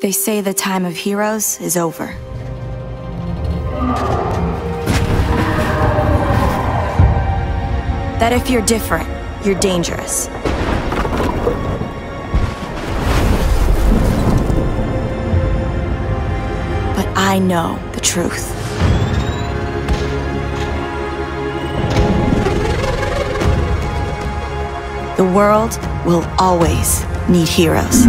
They say the time of heroes is over. That if you're different, you're dangerous. But I know the truth. The world will always need heroes.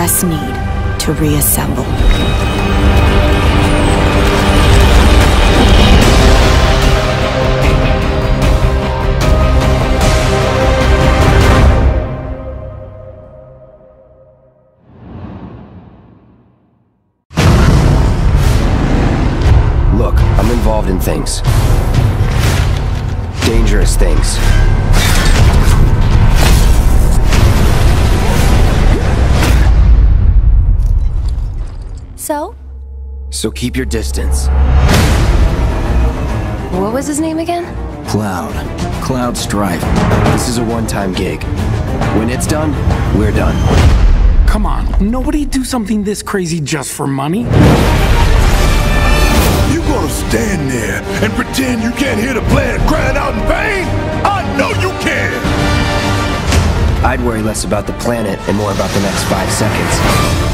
Just need to reassemble. Look, I'm involved in things. Dangerous things. So, So keep your distance. what was his name again? Cloud. Cloud Strife. This is a one-time gig. When it's done, we're done. Come on, nobody do something this crazy just for money. You gonna stand there and pretend you can't hear the planet crying out in pain? I know you can! I'd worry less about the planet and more about the next five seconds.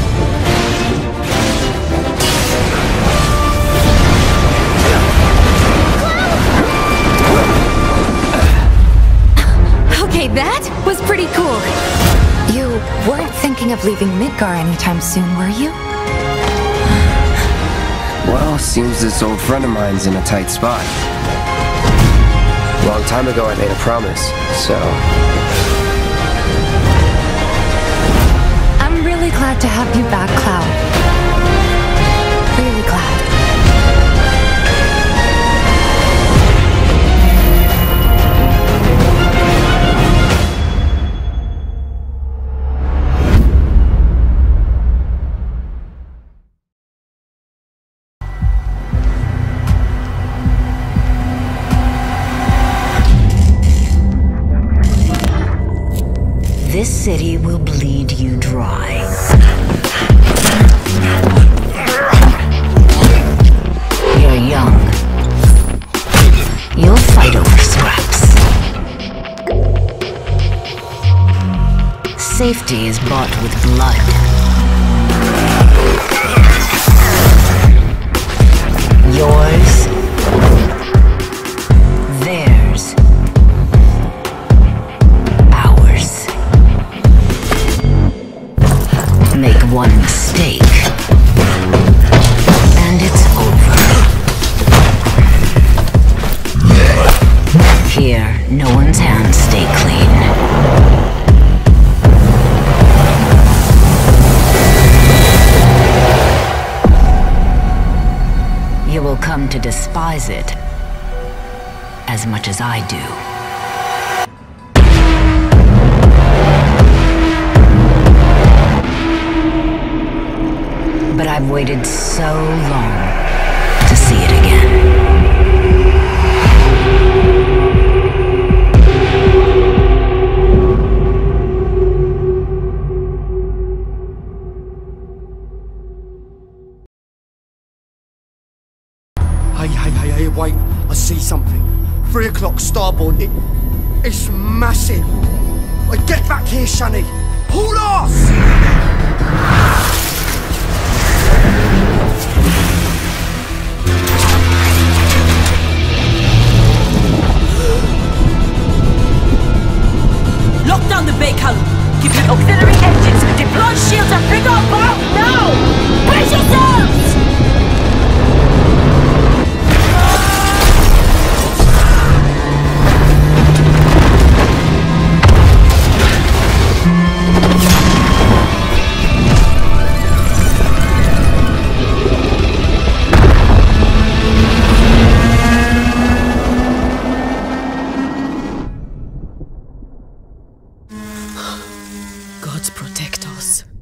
Thinking of leaving Midgar anytime soon, were you? Well, seems this old friend of mine's in a tight spot. Long time ago, I made a promise, so I'm really glad to have you back, Cloud. This city will bleed you dry. You're young. You'll fight over scraps. Safety is bought with blood. Yours. No one's hands stay clean. You will come to despise it as much as I do. but I've waited so long to see it again. Hey, hey, hey, hey, wait. I see something. Three o'clock starboard. It, it's massive. I get back here, Shani. Hold off! Us.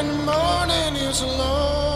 in the morning is alone.